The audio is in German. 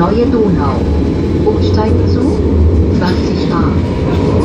Neue Donau. Umsteigen zu 20a.